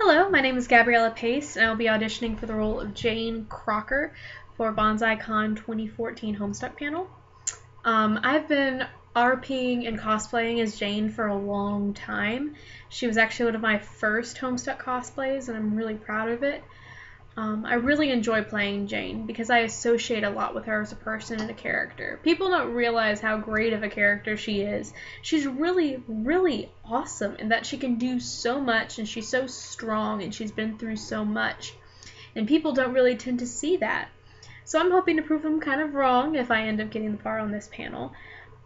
Hello, my name is Gabriella Pace, and I'll be auditioning for the role of Jane Crocker for Banzaicon 2014 Homestuck panel. Um, I've been RPing and cosplaying as Jane for a long time. She was actually one of my first Homestuck cosplays, and I'm really proud of it. Um, I really enjoy playing Jane because I associate a lot with her as a person and a character. People don't realize how great of a character she is. She's really, really awesome in that she can do so much and she's so strong and she's been through so much. And people don't really tend to see that. So I'm hoping to prove them kind of wrong if I end up getting the part on this panel.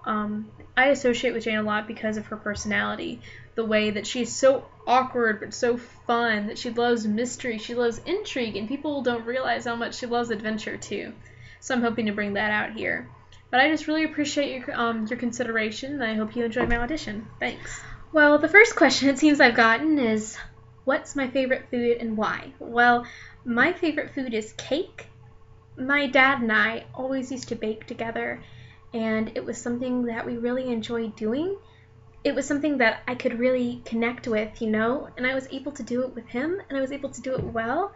Um, I associate with Jane a lot because of her personality. The way that she's so awkward but so fun, that she loves mystery, she loves intrigue, and people don't realize how much she loves adventure too. So I'm hoping to bring that out here. But I just really appreciate your, um, your consideration, and I hope you enjoyed my audition. Thanks. Well, the first question it seems I've gotten is What's my favorite food and why? Well, my favorite food is cake. My dad and I always used to bake together and it was something that we really enjoyed doing. It was something that I could really connect with, you know, and I was able to do it with him, and I was able to do it well.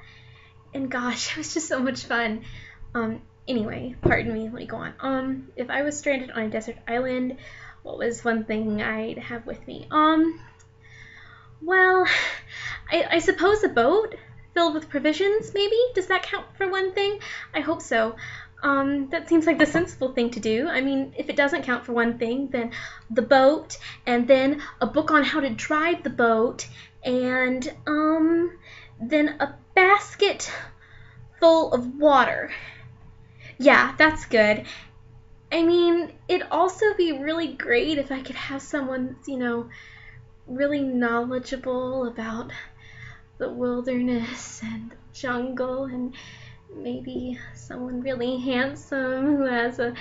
And gosh, it was just so much fun. Um, anyway, pardon me, let me go on. Um, if I was stranded on a desert island, what was one thing I'd have with me? Um, well, I, I suppose a boat filled with provisions, maybe? Does that count for one thing? I hope so. Um, that seems like the sensible thing to do. I mean, if it doesn't count for one thing, then the boat, and then a book on how to drive the boat, and um, then a basket full of water. Yeah, that's good. I mean, it'd also be really great if I could have someone you know, really knowledgeable about the wilderness and the jungle and maybe someone really handsome who has an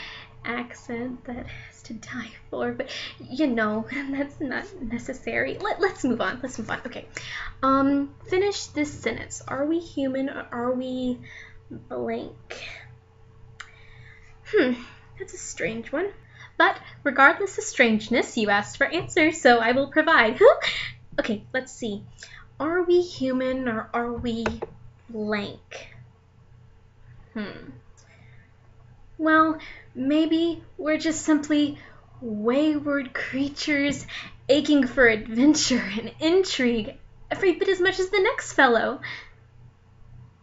accent that has to die for, but you know, that's not necessary. Let, let's move on. Let's move on. Okay. Um, finish this sentence. Are we human or are we blank? Hmm, that's a strange one. But regardless of strangeness, you asked for answers, so I will provide. okay, let's see. Are we human or are we blank? Hmm. Well, maybe we're just simply wayward creatures aching for adventure and intrigue every bit as much as the next fellow.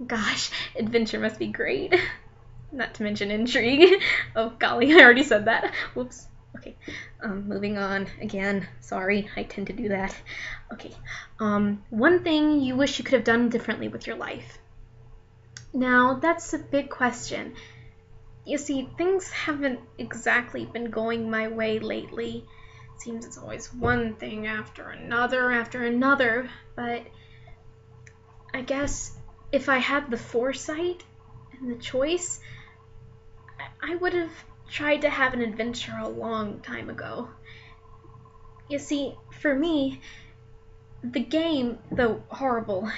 Gosh, adventure must be great. Not to mention intrigue. oh golly, I already said that. Whoops. Okay, um, moving on again. Sorry, I tend to do that. Okay, um, one thing you wish you could have done differently with your life. Now, that's a big question. You see, things haven't exactly been going my way lately. It seems it's always one thing after another after another, but I guess if I had the foresight and the choice, I would have tried to have an adventure a long time ago. You see, for me, the game, though horrible,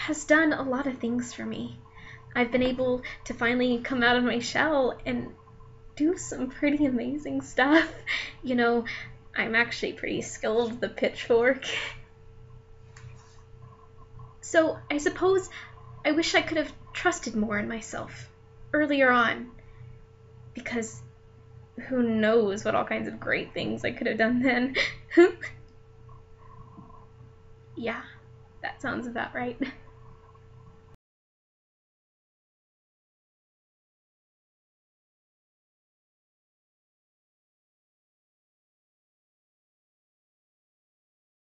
has done a lot of things for me. I've been able to finally come out of my shell and do some pretty amazing stuff. You know, I'm actually pretty skilled with the pitchfork. So I suppose I wish I could have trusted more in myself earlier on. Because who knows what all kinds of great things I could have done then. yeah, that sounds about right.